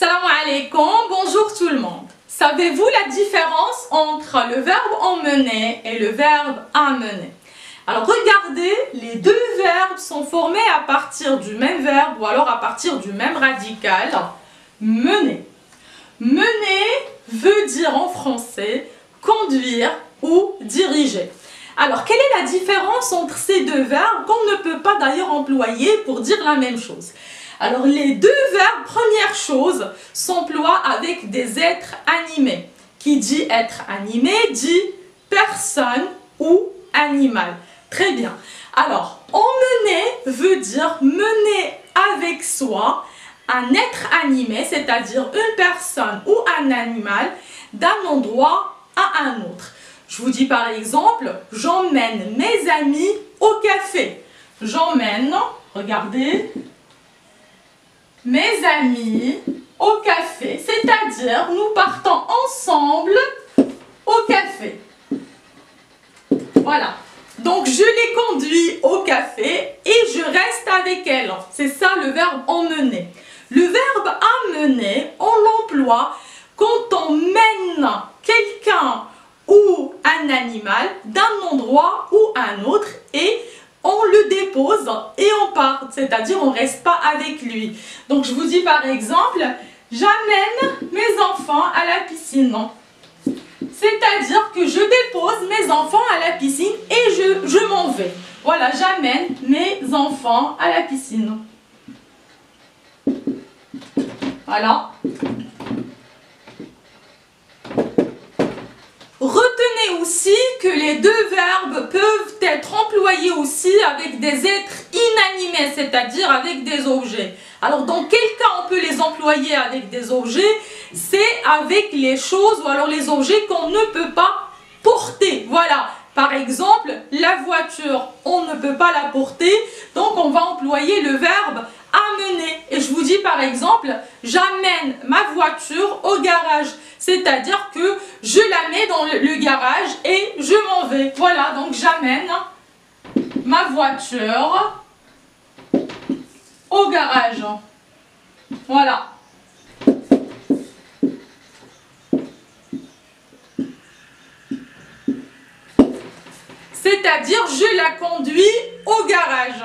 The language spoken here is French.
Salam alaikum, bonjour tout le monde. Savez-vous la différence entre le verbe emmener et le verbe amener? Alors regardez, les deux verbes sont formés à partir du même verbe ou alors à partir du même radical, mener. Mener veut dire en français conduire ou diriger. Alors, quelle est la différence entre ces deux verbes qu'on ne peut pas d'ailleurs employer pour dire la même chose? Alors, les deux verbes, première chose, s'emploient avec des êtres animés. Qui dit être animé dit personne ou animal. Très bien. Alors, emmener veut dire mener avec soi un être animé, c'est-à-dire une personne ou un animal, d'un endroit à un autre. Je vous dis par exemple, j'emmène mes amis au café. J'emmène, regardez, mes amis au café. C'est-à-dire, nous partons ensemble au café. Voilà. Donc, je les conduis au café et je reste avec elles. C'est ça le verbe emmener. Le verbe amener, on l'emploie quand on mène quelqu'un ou un animal d'un endroit ou un autre et on le dépose et on part, c'est-à-dire on ne reste pas avec lui. Donc je vous dis par exemple, j'amène mes enfants à la piscine. C'est-à-dire que je dépose mes enfants à la piscine et je, je m'en vais. Voilà, j'amène mes enfants à la piscine. Voilà. Retenez aussi des êtres inanimés, c'est-à-dire avec des objets. Alors dans quel cas on peut les employer avec des objets? C'est avec les choses ou alors les objets qu'on ne peut pas porter. Voilà, par exemple, la voiture, on ne peut pas la porter, donc on va employer le verbe amener. Et je vous dis par exemple, j'amène ma voiture au garage. C'est-à-dire que je la mets dans le, garage et je m'en vais. Voilà, donc j'amène ma voiture au garage. Voilà. C'est-à-dire je la conduis au garage.